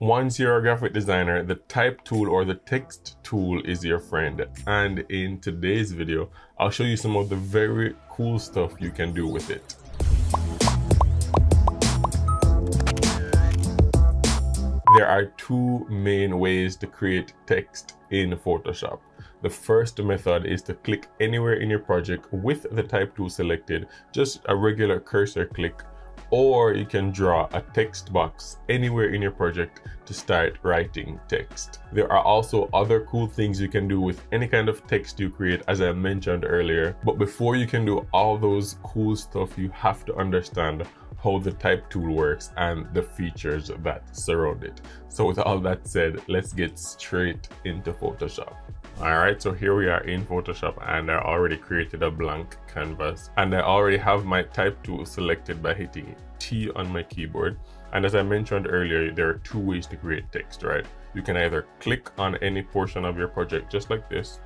Once you're a graphic designer, the type tool or the text tool is your friend. And in today's video, I'll show you some of the very cool stuff you can do with it. There are two main ways to create text in Photoshop. The first method is to click anywhere in your project with the type tool selected, just a regular cursor click or you can draw a text box anywhere in your project to start writing text. There are also other cool things you can do with any kind of text you create as I mentioned earlier. But before you can do all those cool stuff, you have to understand how the type tool works and the features that surround it. So with all that said, let's get straight into Photoshop. Alright, so here we are in Photoshop and I already created a blank canvas and I already have my type tool selected by hitting T on my keyboard. And as I mentioned earlier, there are two ways to create text, right? You can either click on any portion of your project just like this.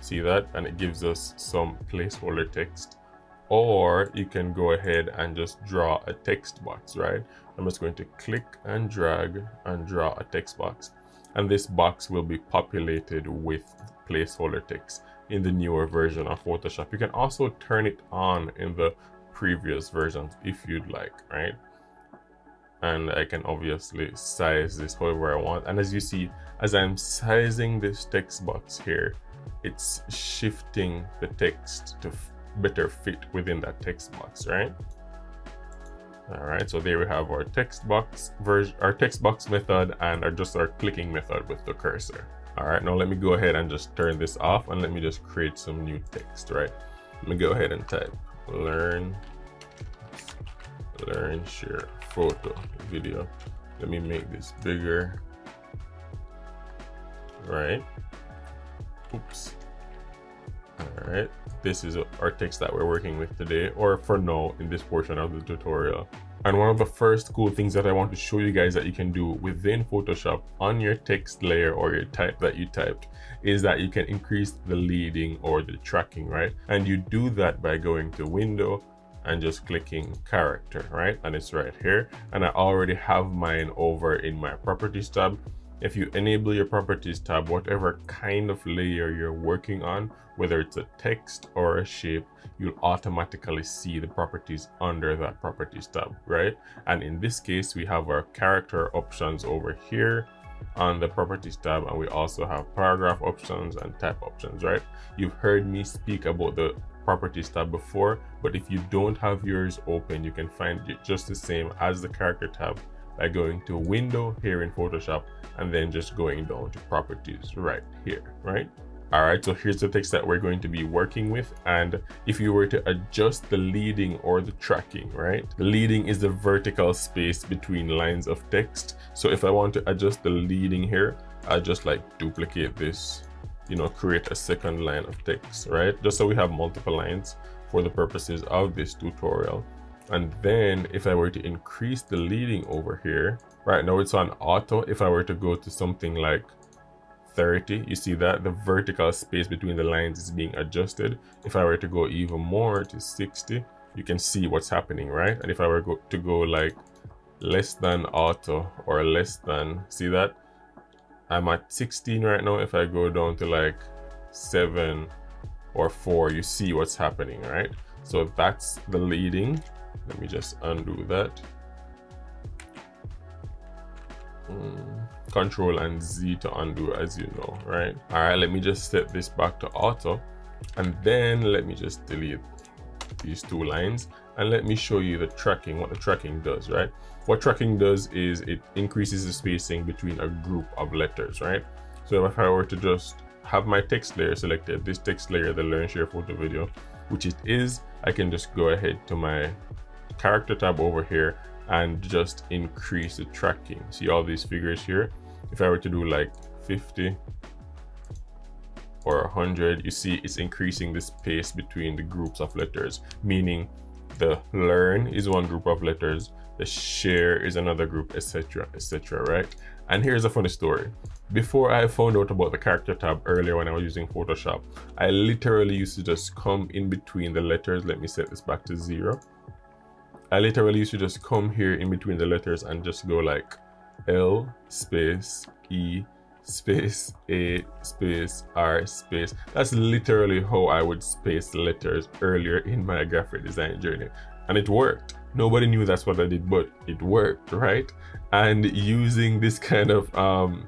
See that? And it gives us some placeholder text. Or you can go ahead and just draw a text box, right? I'm just going to click and drag and draw a text box and this box will be populated with placeholder text in the newer version of Photoshop. You can also turn it on in the previous versions if you'd like, right? And I can obviously size this however I want. And as you see, as I'm sizing this text box here, it's shifting the text to better fit within that text box, right? All right, so there we have our text box version, our text box method and our just our clicking method with the cursor. All right, now let me go ahead and just turn this off and let me just create some new text, right? Let me go ahead and type learn, learn, share, photo, video. Let me make this bigger, right? Oops. All right, this is our text that we're working with today, or for now in this portion of the tutorial. And one of the first cool things that I want to show you guys that you can do within Photoshop on your text layer or your type that you typed is that you can increase the leading or the tracking, right? And you do that by going to window and just clicking character, right? And it's right here. And I already have mine over in my properties tab. If you enable your properties tab, whatever kind of layer you're working on, whether it's a text or a shape, you'll automatically see the properties under that properties tab, right? And in this case, we have our character options over here on the properties tab and we also have paragraph options and type options, right? You've heard me speak about the properties tab before, but if you don't have yours open, you can find it just the same as the character tab by going to window here in Photoshop and then just going down to properties right here, right? All right, so here's the text that we're going to be working with. And if you were to adjust the leading or the tracking, right? The leading is the vertical space between lines of text. So if I want to adjust the leading here, I'll just like duplicate this, you know, create a second line of text, right? Just so we have multiple lines for the purposes of this tutorial. And then if I were to increase the leading over here, right now it's on auto. If I were to go to something like 30, you see that the vertical space between the lines is being adjusted. If I were to go even more to 60, you can see what's happening, right? And if I were to go like less than auto or less than, see that? I'm at 16 right now. If I go down to like seven or four, you see what's happening, right? So that's the leading let me just undo that. Mm, control and Z to undo as you know, right? All right, let me just set this back to auto and then let me just delete these two lines and let me show you the tracking, what the tracking does, right? What tracking does is it increases the spacing between a group of letters, right? So if I were to just have my text layer selected, this text layer, the learn share photo video, which it is, I can just go ahead to my character tab over here and just increase the tracking. See all these figures here? If I were to do like 50 or 100, you see it's increasing the space between the groups of letters, meaning the learn is one group of letters, the share is another group, etc, etc, right? And here's a funny story. Before I found out about the character tab earlier when I was using Photoshop, I literally used to just come in between the letters. Let me set this back to zero I literally used to just come here in between the letters and just go like L space E space A space R space. That's literally how I would space letters earlier in my graphic design journey. And it worked. Nobody knew that's what I did, but it worked, right? And using this kind of um,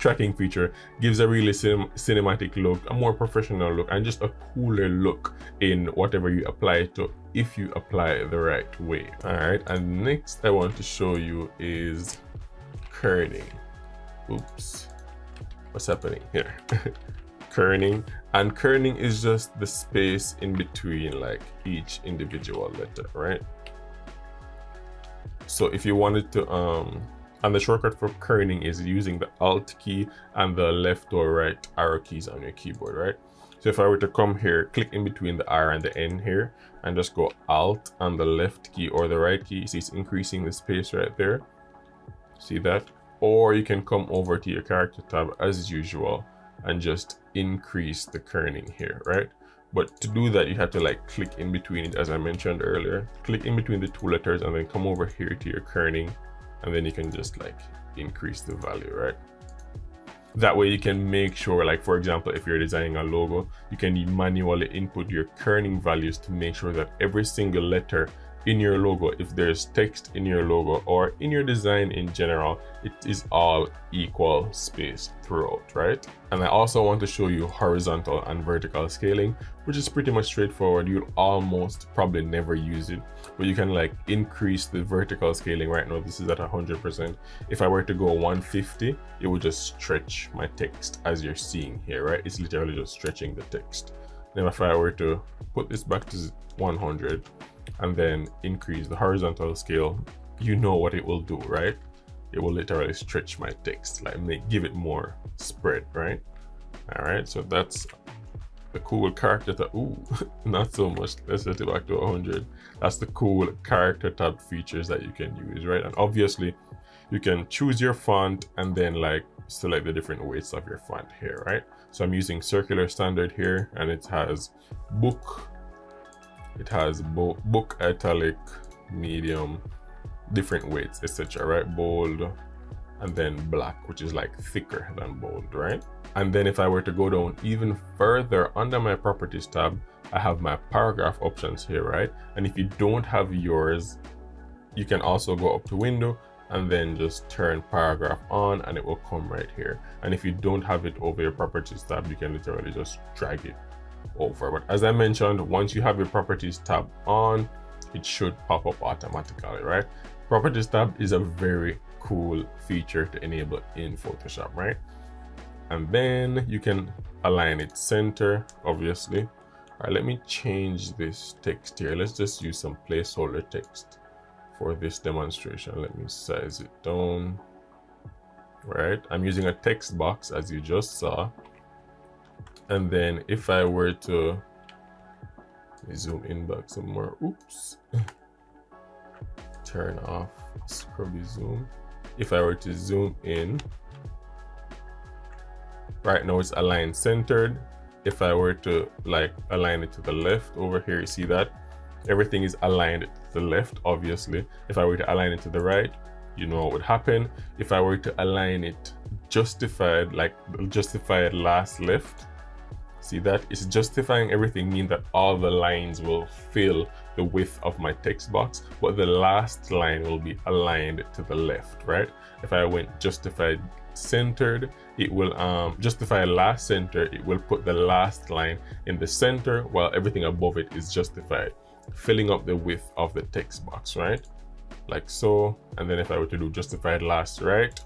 tracking feature gives a really cin cinematic look, a more professional look, and just a cooler look in whatever you apply it to if you apply it the right way. All right, and next I want to show you is kerning. Oops, what's happening here? kerning and kerning is just the space in between like each individual letter right so if you wanted to um and the shortcut for kerning is using the Alt key and the left or right arrow keys on your keyboard, right? So if I were to come here, click in between the R and the N here, and just go Alt and the left key or the right key, you see it's increasing the space right there. See that? Or you can come over to your character tab as usual and just increase the kerning here, right? But to do that, you have to like click in between it, as I mentioned earlier. Click in between the two letters and then come over here to your kerning and then you can just like increase the value, right? That way you can make sure, like for example, if you're designing a logo, you can manually input your kerning values to make sure that every single letter in your logo, if there's text in your logo or in your design in general, it is all equal space throughout, right? And I also want to show you horizontal and vertical scaling, which is pretty much straightforward. You'll almost probably never use it, but you can like increase the vertical scaling right now. This is at 100%. If I were to go 150, it would just stretch my text as you're seeing here, right? It's literally just stretching the text. Then if I were to put this back to 100, and then increase the horizontal scale, you know what it will do, right? It will literally stretch my text, like make give it more spread, right? All right, so that's the cool character tab. Ooh, not so much. Let's set it back to 100. That's the cool character tab features that you can use, right? And obviously, you can choose your font and then like select the different weights of your font here, right? So I'm using circular standard here and it has book, it has bo book italic medium different weights etc right? Bold and then black which is like thicker than bold right? And then if i were to go down even further under my properties tab i have my paragraph options here right? And if you don't have yours you can also go up to window and then just turn paragraph on and it will come right here. And if you don't have it over your properties tab you can literally just drag it over. But as I mentioned, once you have your properties tab on, it should pop up automatically, right? Properties tab is a very cool feature to enable in Photoshop, right? And then you can align it center, obviously. All right, let me change this text here. Let's just use some placeholder text for this demonstration. Let me size it down. Right, I'm using a text box as you just saw and then if I were to zoom in back some more, oops, turn off scrubby zoom. If I were to zoom in, right now it's aligned centered. If I were to like align it to the left over here, you see that everything is aligned to the left, obviously. If I were to align it to the right, you know what would happen. If I were to align it justified, like justified last left, See justifying everything mean that all the lines will fill the width of my text box, but the last line will be aligned to the left, right? If I went justified centered, it will um, justify last center, it will put the last line in the center while everything above it is justified, filling up the width of the text box, right? Like so. And then if I were to do justified last right,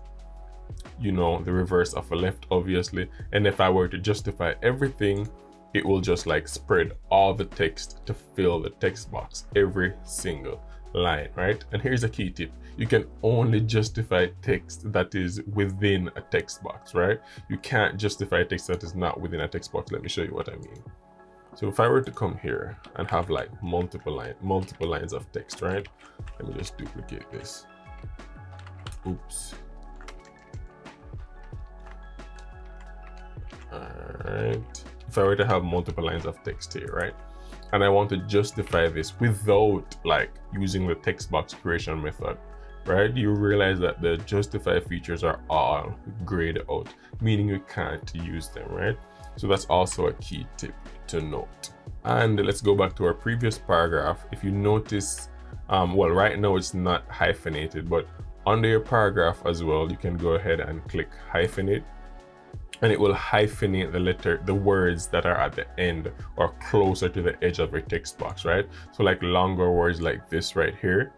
you know, the reverse of a left, obviously. And if I were to justify everything, it will just like spread all the text to fill the text box, every single line, right? And here's a key tip. You can only justify text that is within a text box, right? You can't justify text that is not within a text box. Let me show you what I mean. So if I were to come here and have like multiple line, multiple lines of text, right? Let me just duplicate this. Oops. Right? If I were to have multiple lines of text here, right? And I want to justify this without like using the text box creation method, right? You realize that the justify features are all grayed out, meaning you can't use them, right? So that's also a key tip to note. And let's go back to our previous paragraph. If you notice, um, well, right now it's not hyphenated, but under your paragraph as well, you can go ahead and click hyphenate and it will hyphenate the letter, the words that are at the end or closer to the edge of your text box, right? So like longer words like this right here,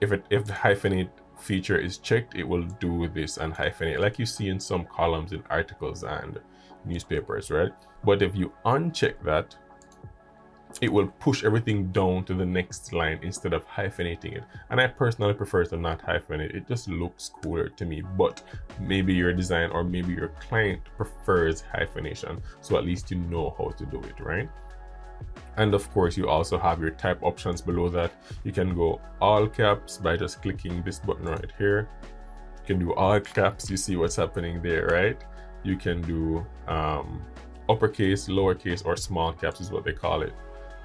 if it if the hyphenate feature is checked, it will do this and hyphenate like you see in some columns in articles and newspapers, right? But if you uncheck that, it will push everything down to the next line instead of hyphenating it. And I personally prefer to not hyphenate. It just looks cooler to me, but maybe your design or maybe your client prefers hyphenation. So at least you know how to do it, right? And of course, you also have your type options below that. You can go all caps by just clicking this button right here. You can do all caps, you see what's happening there, right? You can do um, uppercase, lowercase, or small caps is what they call it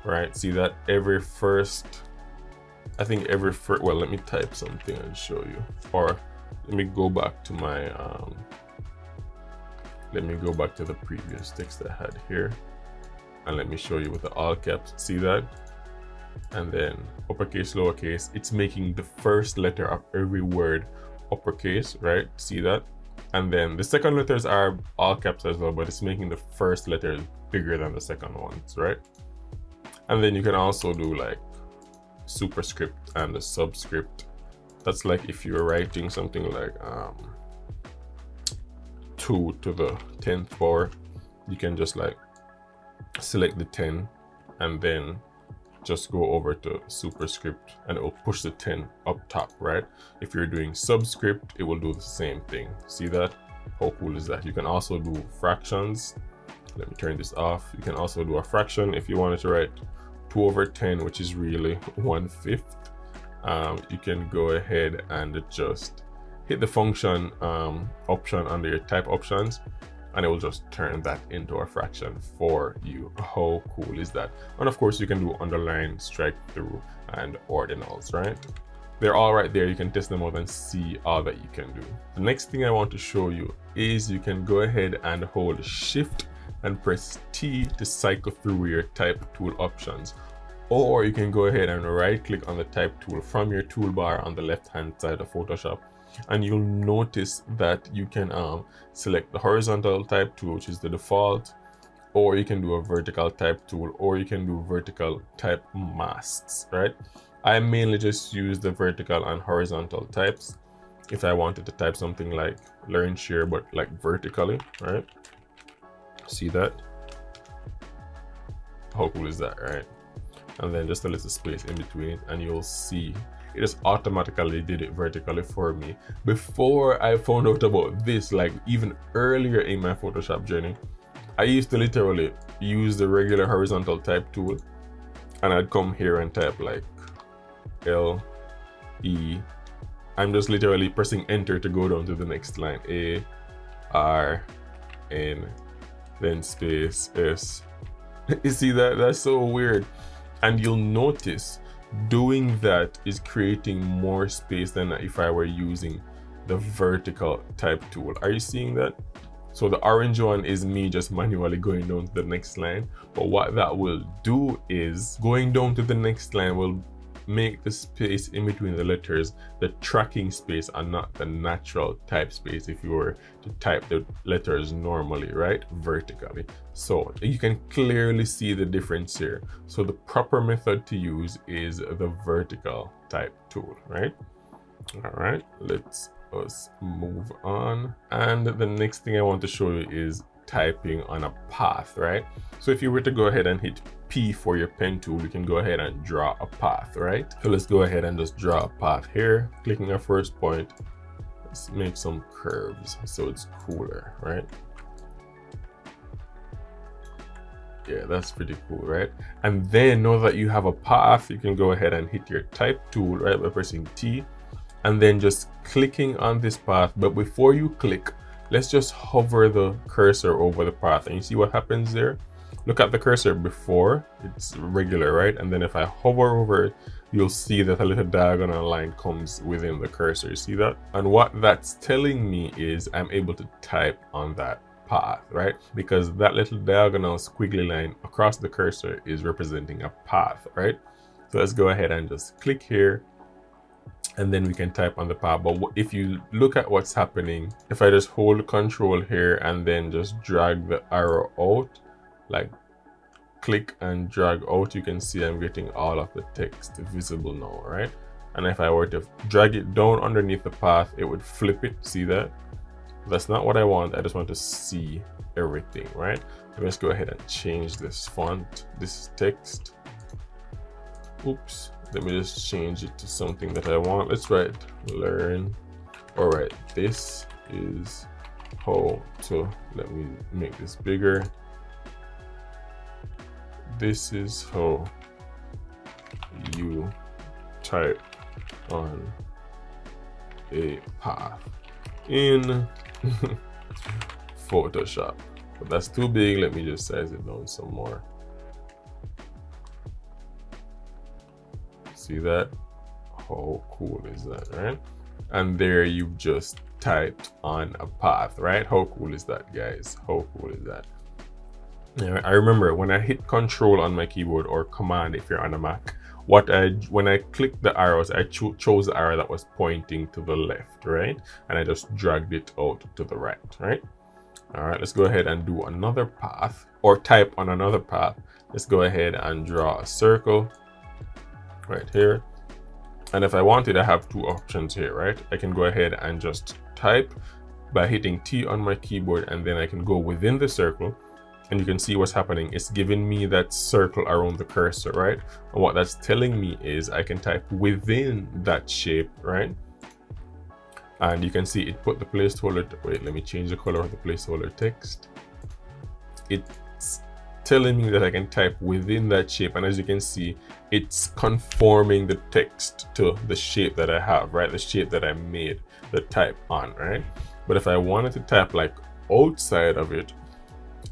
right? See that every first, I think every first, well, let me type something and show you. Or let me go back to my, um, let me go back to the previous text I had here. And let me show you with the all caps, see that? And then uppercase, lowercase, it's making the first letter of every word uppercase, right? See that? And then the second letters are all caps as well, but it's making the first letter bigger than the second ones, right? And then you can also do like superscript and a subscript. That's like if you're writing something like um, 2 to the 10th power, you can just like select the 10 and then just go over to superscript and it will push the 10 up top, right? If you're doing subscript, it will do the same thing. See that? How cool is that? You can also do fractions let me turn this off you can also do a fraction if you wanted to write 2 over 10 which is really 1 fifth um, you can go ahead and just hit the function um, option under your type options and it will just turn that into a fraction for you. How cool is that? And of course you can do underline strike through and ordinals right? They're all right there. You can test them out and see all that you can do. The next thing i want to show you is you can go ahead and hold shift and press T to cycle through your type tool options. Or you can go ahead and right click on the type tool from your toolbar on the left hand side of Photoshop and you'll notice that you can um, select the horizontal type tool which is the default or you can do a vertical type tool or you can do vertical type masks right I mainly just use the vertical and horizontal types if I wanted to type something like learn share but like vertically right See that? How cool is that, right? And then just a little space in between and you'll see it just automatically did it vertically for me. Before I found out about this, like even earlier in my Photoshop journey, I used to literally use the regular horizontal type tool and I'd come here and type like L, E. I'm just literally pressing enter to go down to the next line. A, R, N, then space S. you see that? That's so weird. And you'll notice doing that is creating more space than if I were using the vertical type tool. Are you seeing that? So the orange one is me just manually going down to the next line. But what that will do is going down to the next line will make the space in between the letters the tracking space and not the natural type space if you were to type the letters normally, right? Vertically. So you can clearly see the difference here. So the proper method to use is the vertical type tool, right? All right, let's us move on. And the next thing I want to show you is typing on a path, right? So if you were to go ahead and hit P for your pen tool, we can go ahead and draw a path, right? So let's go ahead and just draw a path here. Clicking our first point, let's make some curves so it's cooler, right? Yeah, that's pretty cool, right? And then now that you have a path, you can go ahead and hit your type tool, right, by pressing T and then just clicking on this path. But before you click, let's just hover the cursor over the path and you see what happens there look at the cursor before it's regular right and then if i hover over it you'll see that a little diagonal line comes within the cursor. You see that? And what that's telling me is I'm able to type on that path, right? Because that little diagonal squiggly line across the cursor is representing a path, right? So let's go ahead and just click here and then we can type on the path. But if you look at what's happening, if I just hold control here and then just drag the arrow out, like click and drag out, you can see I'm getting all of the text visible now, right? And if I were to drag it down underneath the path, it would flip it, see that? That's not what I want, I just want to see everything, right? Let's go ahead and change this font, this text. Oops, let me just change it to something that I want. Let's write learn. All right, this is how to, let me make this bigger. This is how you type on a path in Photoshop. But that's too big. Let me just size it down some more. See that? How cool is that, right? And there you've just typed on a path, right? How cool is that, guys? How cool is that? I remember when I hit control on my keyboard or command if you're on a Mac, what I when I clicked the arrows, I cho chose the arrow that was pointing to the left, right? And I just dragged it out to the right, right? All right, let's go ahead and do another path or type on another path. Let's go ahead and draw a circle right here. And if I wanted, I have two options here, right? I can go ahead and just type by hitting T on my keyboard and then I can go within the circle and you can see what's happening. It's giving me that circle around the cursor, right? And what that's telling me is I can type within that shape, right? And you can see it put the placeholder, wait, let me change the color of the placeholder text. It's telling me that I can type within that shape. And as you can see, it's conforming the text to the shape that I have, right? The shape that I made the type on, right? But if I wanted to type like outside of it,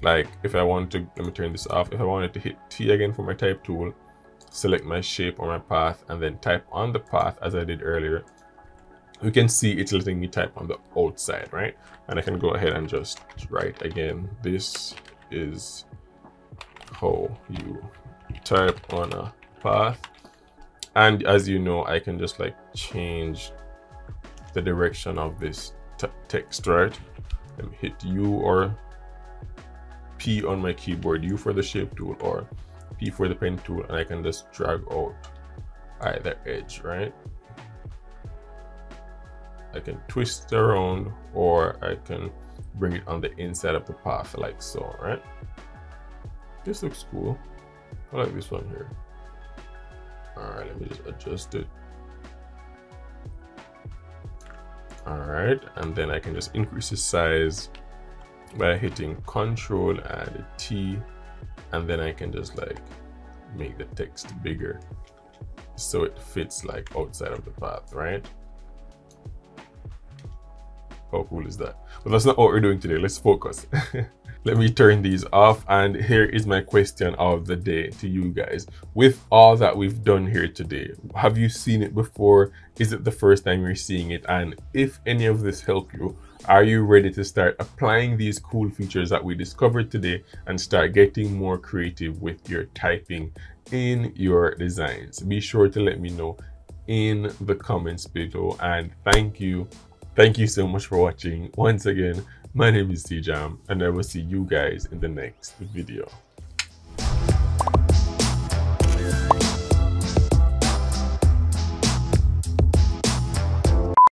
like if I want to, let me turn this off. If I wanted to hit T again for my type tool, select my shape or my path and then type on the path as I did earlier, you can see it's letting me type on the outside, right? And I can go ahead and just write again, this is how you type on a path and as you know i can just like change the direction of this text right let me hit u or p on my keyboard u for the shape tool or p for the pen tool and i can just drag out either edge right i can twist around or i can bring it on the inside of the path like so right this looks cool. I like this one here. All right, let me just adjust it. All right, and then I can just increase the size by hitting Control and T, and then I can just like make the text bigger so it fits like outside of the path, right? How cool is that? But that's not what we're doing today. Let's focus. let me turn these off and here is my question of the day to you guys with all that we've done here today have you seen it before is it the first time you're seeing it and if any of this helped you are you ready to start applying these cool features that we discovered today and start getting more creative with your typing in your designs? Be sure to let me know in the comments below. And thank you thank you so much for watching. Once again my name is Cjam and I will see you guys in the next video.